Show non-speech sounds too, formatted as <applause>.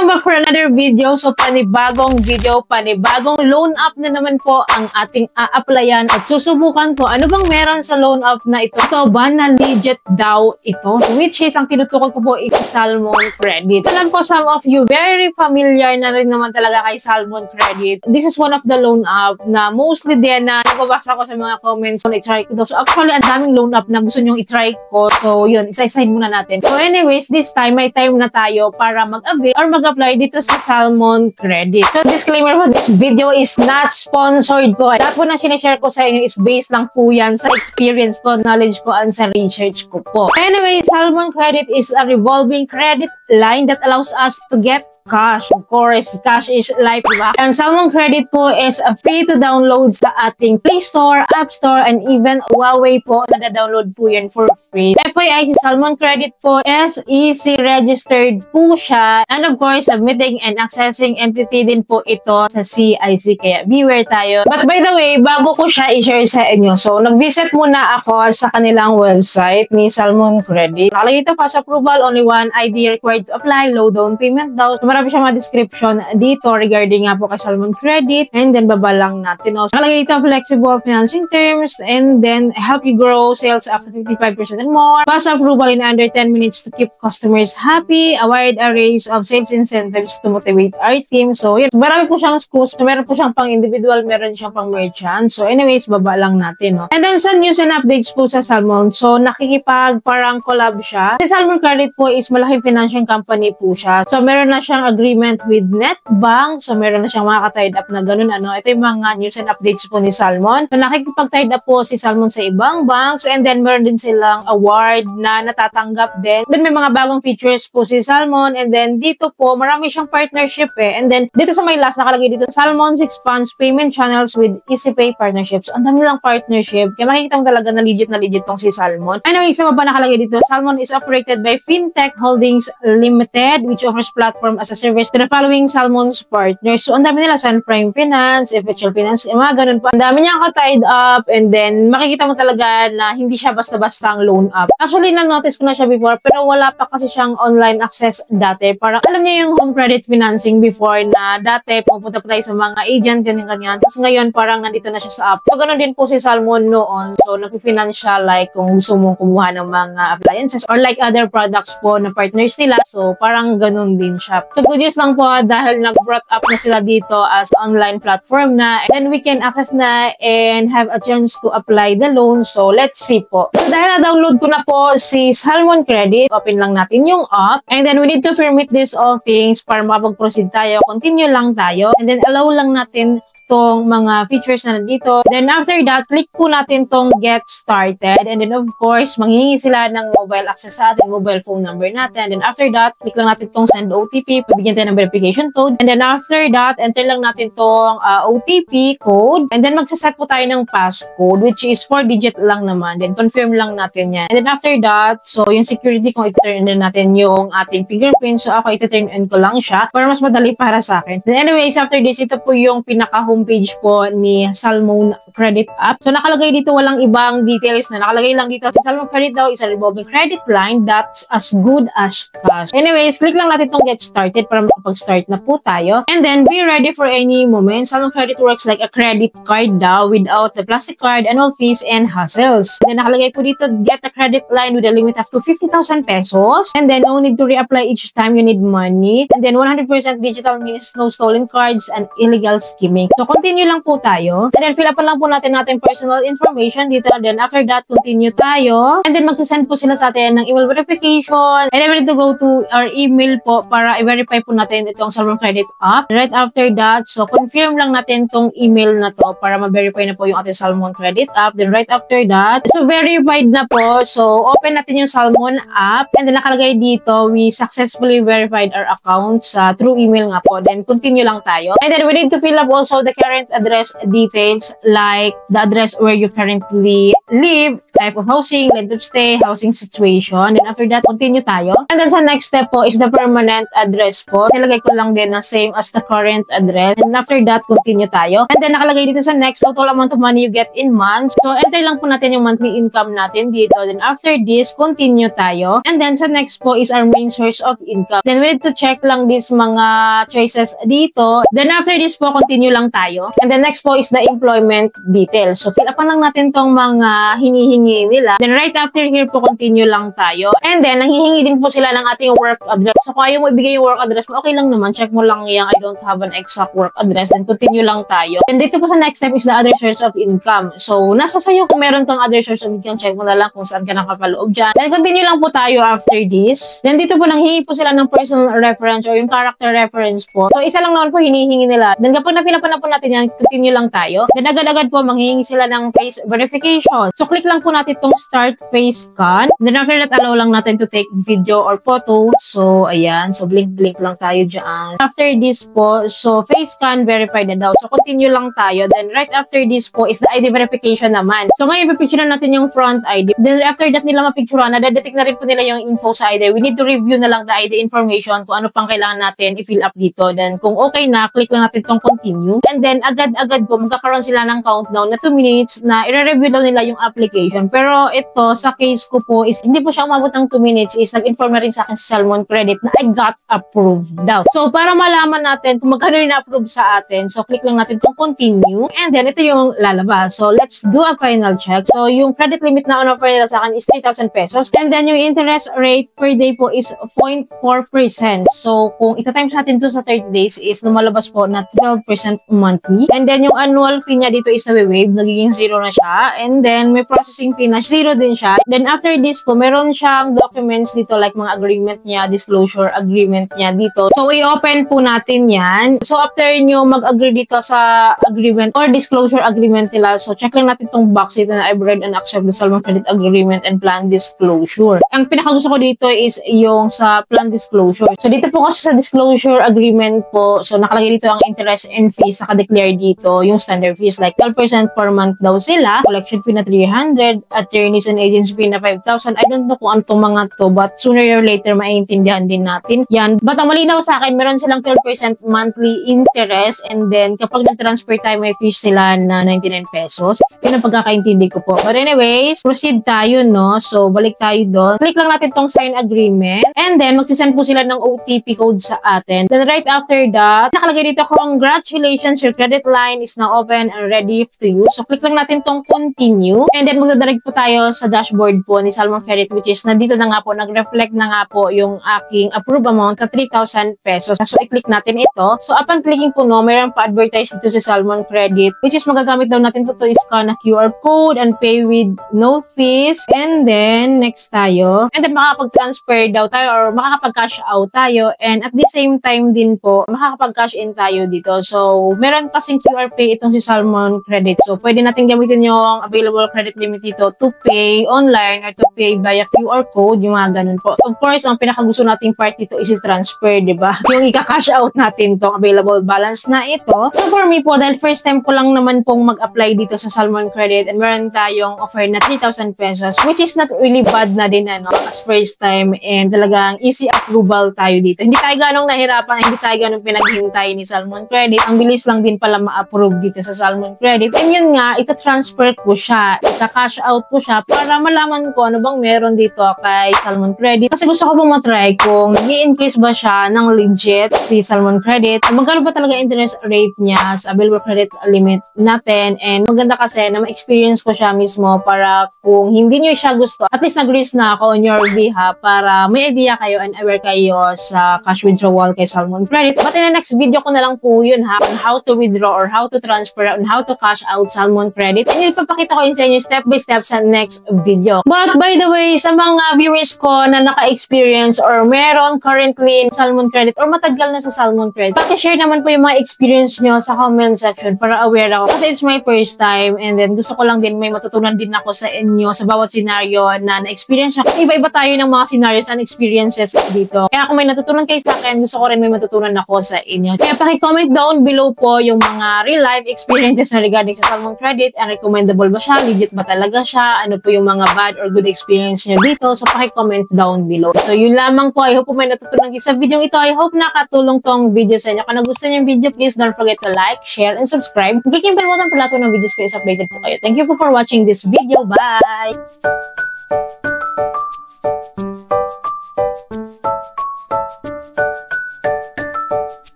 welcome back for another video. So, panibagong video, panibagong loan up na naman po ang ating a-applyan at susubukan ko ano bang meron sa loan up na ito. Ito ba na legit daw ito? Which is, ang tinutukod ko po is Salmon Credit. Alam ko some of you very familiar na rin naman talaga kay Salmon Credit. This is one of the loan up na mostly din na nababasa ko sa mga comments on i-try ko daw. So, actually, ang daming loan up na gusto nyong i-try ko. So, yun, isa-isahin muna natin. So, anyways, this time, may time na tayo para mag-avail or mag-apply dito sa Salmon Credit. So, disclaimer po, this video is not sponsored po. Lahat po na sinishare ko sa inyo is based lang po yan sa experience ko, knowledge ko, and sa research ko po. Anyway, Salmon Credit is a revolving credit line that allows us to get cash. Of course, cash is life, diba? Ang Salmon Credit po is free to download sa ating Play Store, App Store, and even Huawei po. Nada-download po yan for free. FYI, si Salmon Credit po is easy registered po siya. And of course, submitting and accessing entity din po ito sa CIC. Kaya beware tayo. But by the way, bago ko siya i-share sa inyo, so nag-visit muna ako sa kanilang website ni Salmon Credit. Nakalagay ito fast approval, only one ID required to apply, low down payment daw. So, marami siyang mga description dito regarding nga po kay Salmon Credit and then baba lang natin. Also, nakalagay dito flexible financing terms and then help you grow sales after 55% and more. Fast approval in under 10 minutes to keep customers happy. A wide array of sales incentives to motivate our team. So, yun. Marami po siyang schools. So, meron po siyang pang individual, meron siyang pang merchant. So, anyways, baba lang natin. No? And then sa news and updates po sa Salmon. So, nakikipag parang collab siya. Si Salmon Credit po is malaking financial company po siya. So, meron na siyang agreement with NetBank. So, meron na siyang mga ka-tied up na ganun. Ano. Ito yung mga news and updates po ni Salmon. So, nakikipag-tied up po si Salmon sa ibang banks and then meron din silang award na natatanggap din. Then, may mga bagong features po si Salmon and then dito po, marami siyang partnership eh. And then, dito sa may last, nakalagay dito, Salmon expands payment channels with EasyPay partnerships. Ang dami lang partnership. Kaya makikita mo talaga na legit na legit tong si Salmon. Anyway, isa pa nakalagay dito, Salmon is operated by FinTech Holdings Limited which offers platform as a service to the following Salmon's partners. So, ang dami nila, Sun Prime Finance, FHL Finance, yung mga ganun po. Ang dami niya ka-tied up and then makikita mo talaga na hindi siya basta-basta ang loan up. Actually, na-notice ko na siya before pero wala pa kasi siyang online access dati. Parang alam niya yung home credit financing before na dati pupunta pa tayo sa mga agent, ganyan-ganyan. Tapos ngayon parang nandito na siya sa app. So, ganun din po si Salmon noon. So, nag-finance siya like kung gusto mong kumuha ng mga appliances or like other products po na partners nila. So, parang ganun din siya. So, good news lang po dahil nag-brought up na sila dito as online platform na and we can access na and have a chance to apply the loan. So, let's see po. So, dahil na-download ko na po si Salmon Credit, open lang natin yung app and then we need to permit this all things para makapag-proceed tayo. Continue lang tayo and then allow lang natin tong mga features na nandito. Then after that, click po natin tong get started. And then of course, manghingi sila ng mobile access sa atin, mobile phone number natin. And then after that, click lang natin tong send OTP, pabigyan tayo ng verification code. And then after that, enter lang natin tong uh, OTP code. And then magsaset po tayo ng passcode, which is 4 digit lang naman. Then confirm lang natin yan. And then after that, so yung security kung i-turn na natin yung ating fingerprint. So ako iti-turn in ko lang siya para mas madali para sa akin. Then anyways, after this, ito po yung pinaka-home homepage po ni Salmon Credit App. So nakalagay dito walang ibang details na nakalagay lang dito sa Salmon Credit daw is a revolving credit line that's as good as cash. Anyways, click lang natin tong get started para makapag-start na po tayo. And then be ready for any moment. Salmon Credit works like a credit card daw without the plastic card, annual fees, and hassles. Then nakalagay po dito get a credit line with a limit up to 50,000 pesos. And then no need to reapply each time you need money. And then 100% digital means no stolen cards and illegal skimming. So continue lang po tayo. And then, fill up lang po natin natin personal information dito. Then, after that, continue tayo. And then, magsasend po sila sa atin ng email verification. And then, ready to go to our email po para i-verify po natin itong Salmon Credit app. Right after that, so, confirm lang natin tong email na to para ma-verify na po yung ating Salmon Credit app. Then, right after that, so, verified na po. So, open natin yung Salmon app. And then, nakalagay dito, we successfully verified our account sa through email nga po. Then, continue lang tayo. And then, we need to fill up also the current address details like the address where you currently live type of housing, length of stay, housing situation. Then after that, continue tayo. And then sa next step po is the permanent address po. Nilagay ko lang din na same as the current address. And after that, continue tayo. And then nakalagay dito sa next, total amount of money you get in months. So enter lang po natin yung monthly income natin dito. Then after this, continue tayo. And then sa next po is our main source of income. Then we need to check lang these mga choices dito. Then after this po, continue lang tayo. And then next po is the employment details. So fill up lang natin tong mga hinihingi nila. Then right after here po, continue lang tayo. And then, nanghihingi din po sila ng ating work address. So kung ayaw mo ibigay yung work address mo, okay lang naman. Check mo lang yung I don't have an exact work address. Then continue lang tayo. And dito po sa next step is the other source of income. So nasa sayo kung meron kang other source of income, check mo na lang kung saan ka nakapaloob dyan. Then continue lang po tayo after this. Then dito po nanghihingi po sila ng personal reference or yung character reference po. So isa lang naman po hinihingi nila. Then kapag napila pa na po natin yan, continue lang tayo. Then agad-agad po manghihingi sila ng face verification. So click lang po natin itong start face scan. Then after that, allow lang natin to take video or photo. So ayan. So blink-blink lang tayo dyan. After this po, so face scan verified na daw. So continue lang tayo. Then right after this po is the ID verification naman. So ngayon, pipicture na natin yung front ID. Then after that nila mapicture na, detect na rin po nila yung info sa ID. We need to review na lang the ID information kung ano pang kailangan natin i-fill up dito. Then kung okay na, click lang natin tong continue. And then agad-agad po magkakaroon sila ng countdown na 2 minutes na i-review daw nila yung application. Pero ito, sa case ko po is hindi po siya umabot ng 2 minutes is nag-inform na rin sa akin sa Salmon Credit na I got approved daw. So para malaman natin kung magkano yung na-approve sa atin, so click lang natin tong continue. And then ito yung lalabas. So let's do a final check. So yung credit limit na on-offer nila sa akin is 3,000 pesos. And then yung interest rate per day po is 0.4%. So kung ita-times natin to sa 30 days is lumalabas po na 12% monthly. And then yung annual fee niya dito is na-wave, nagiging zero na siya. And then may processing fee na zero din siya. Then after this po, meron siyang documents dito like mga agreement niya, disclosure agreement niya dito. So i-open po natin yan. So after nyo mag-agree dito sa agreement or disclosure agreement nila, so check lang natin tong box dito na I've read and accept the Salmon Credit Agreement and Plan Disclosure. Ang pinakagusto ko dito is yung sa Plan Disclosure. So dito po kasi sa disclosure agreement po, so nakalagay dito ang interest and fees, naka-declare dito yung standard fees like 12% per month daw sila, collection fee na 300, attorneys and agents fee na 5,000. I don't know kung ano tong mga to, but sooner or later maiintindihan din natin yan. But ang malinaw sa akin, meron silang 12% monthly interest and then kapag nag-transfer tayo, may fees sila na 99 pesos. Yun ang pagkakaintindi ko po. But anyways, proceed tayo, no? So, balik tayo doon. Click lang natin tong sign agreement. And then, magsisend po sila ng OTP code sa atin. Then, right after that, nakalagay dito, congratulations, your credit line is now open and ready to use. So, click lang natin tong continue. And then, magdadirect po tayo sa dashboard po ni Salmon Credit, which is nandito na nga po, nag-reflect na nga po yung aking approved amount na 3,000 pesos. So, i-click natin ito. So, upon clicking po, no, mayroon pa-advertise dito sa Salmon Credit, which is magagamit daw natin to to scan na QR code and pay with no fees. And then, next tayo. And then, makakapag-transfer daw tayo or makakapag-cash out tayo. And at the same time din po, makakapag-cash in tayo dito. So, meron kasing QR pay itong si Salmon Credit. So, pwede natin gamitin yung available credit limit dito to pay online or to pay via QR code, yung mga ganun po. Of course, ang pinakagusto nating part dito is transfer, di ba? <laughs> Yung ika-cash out natin tong available balance na ito. So, for me po, dahil first time ko lang naman pong mag-apply dito sa Salmon Credit and meron tayong offer na 3,000 pesos, which is not really bad na din, ano, as first time and talagang easy approval tayo dito. Hindi tayo ganong nahirapan, hindi tayo ganong pinaghintay ni Salmon Credit. Ang bilis lang din pala ma-approve dito sa Salmon Credit. And yun nga, ita-transfer ko siya, ita-cash out ko siya para malaman ko ano bang meron dito kay Salmon Credit. Kasi gusto ko pong matry kung nag increase ba siya ng legit si Salmon Credit. Magkano ba talaga interest rate niya sa available credit limit natin. And maganda kasi na ma-experience ko siya mismo para kung hindi niyo siya gusto, at least nag-risk na ako on your behalf para may idea kayo and aware kayo sa cash withdrawal kay Salmon Credit. But in the next video ko na lang po yun ha, on how to withdraw or how to transfer on how to cash out Salmon Credit. And ipapakita ko yun sa inyo step by step sa next video. But by the way, sa mga viewers ko na naka-experience or meron currently Salmon Credit or matagal na sa Salmon Credit, pakishare naman po yung mga experience nyo sa comment section para aware ako. Kasi it's my first time and then gusto ko lang din may matutunan din ako sa inyo sa bawat scenario na na-experience nyo. Kasi iba-iba tayo ng mga scenarios and experiences dito. Kaya kung may natutunan kayo sa akin, gusto ko rin may matutunan ako sa inyo. Kaya paki-comment down below po yung mga real life experiences na regarding sa Salmon Credit and recommendable ba siya, legit ba talaga ano po yung mga bad or good experience nyo dito. So, pakicomment down below. So, yun lamang po. I hope po may natutunan sa video ito. I hope nakatulong tong video sa inyo. Kung nagustuhan yung video, please don't forget to like, share, and subscribe. Magiging bell button para lahat po ng videos ko is updated po kayo. Thank you po for watching this video. Bye!